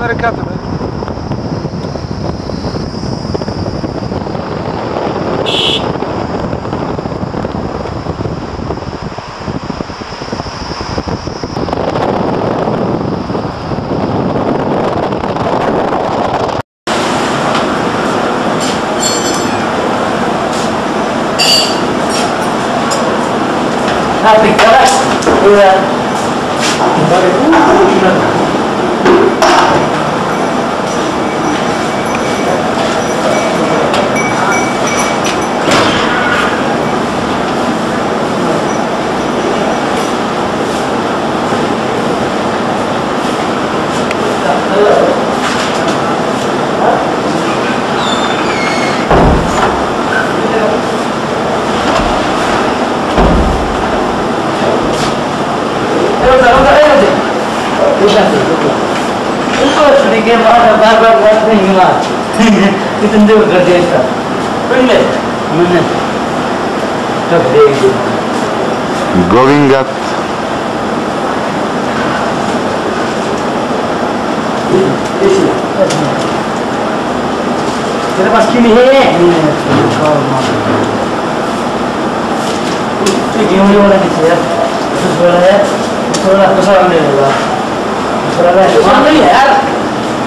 widzieli my tu na rekatę, my. Nanti cara iya. Terus ये बात बार बार बात में बात कितने देर कर दिया इसका। पहले मैंने तब देख गोविंदत तेरे पास किन्हीं क्यों नहीं है? गेहूँ बोला नीचे यार कुछ बोला है। बोला कुछ और ले लेगा थोड़ा यार।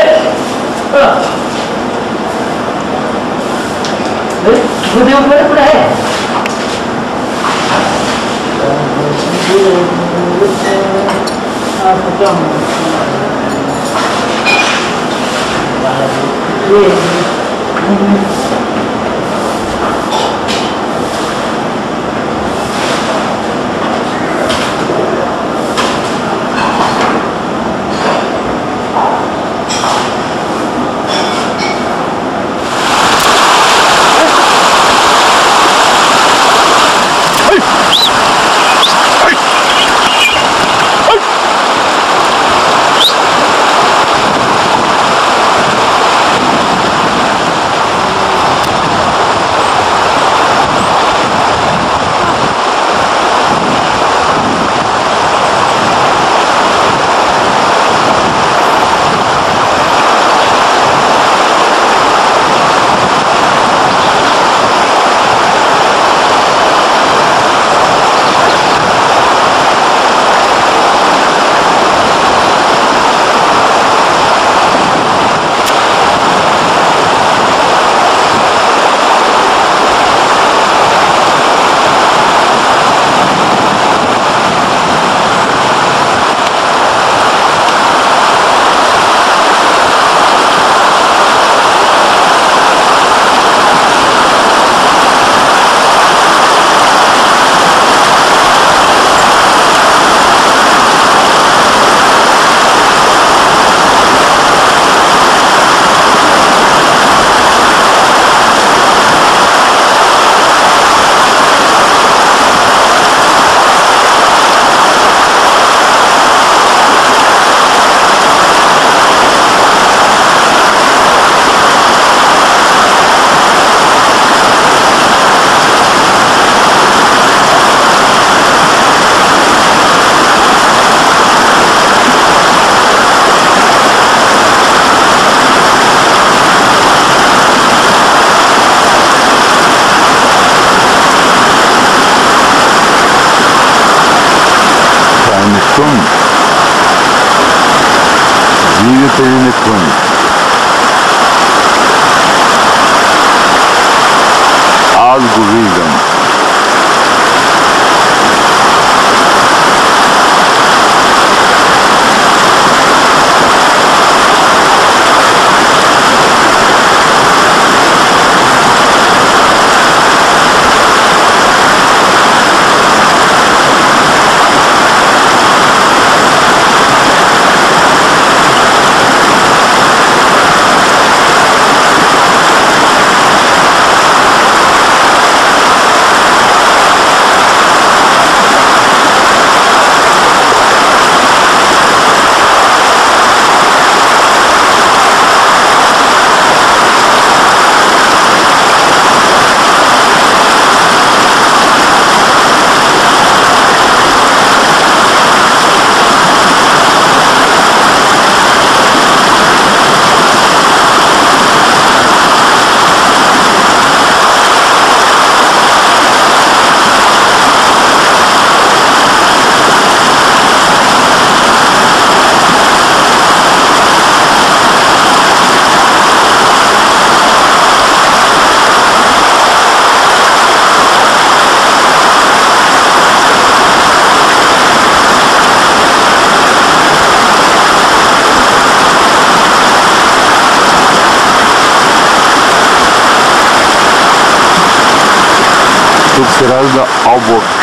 돼. 어. 누구 배운 거야? 그래. 예. И это и не клонит. Subscribe the Outboard